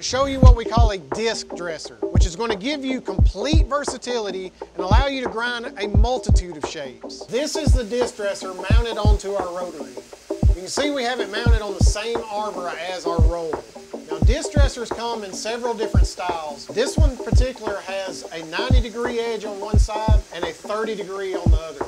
show you what we call a disc dresser, which is going to give you complete versatility and allow you to grind a multitude of shapes. This is the disc dresser mounted onto our rotary. You can see we have it mounted on the same arbor as our roller. Now disc dressers come in several different styles. This one in particular has a 90 degree edge on one side and a 30 degree on the other.